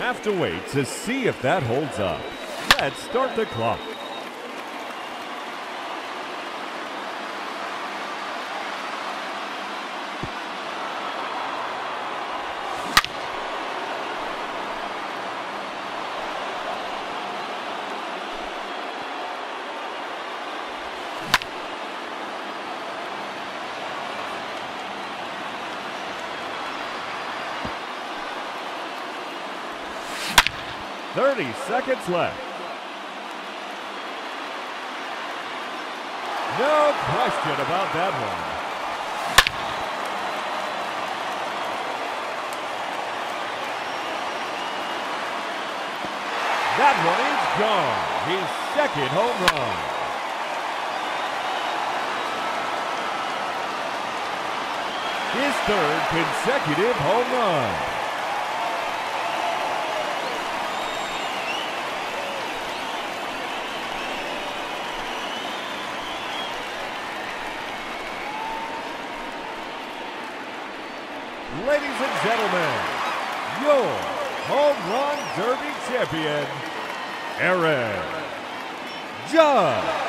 have to wait to see if that holds up. Let's start the clock. Thirty seconds left. No question about that one. That one is gone. His second home run. His third consecutive home run. Ladies and gentlemen, your home run derby champion, Aaron Judge.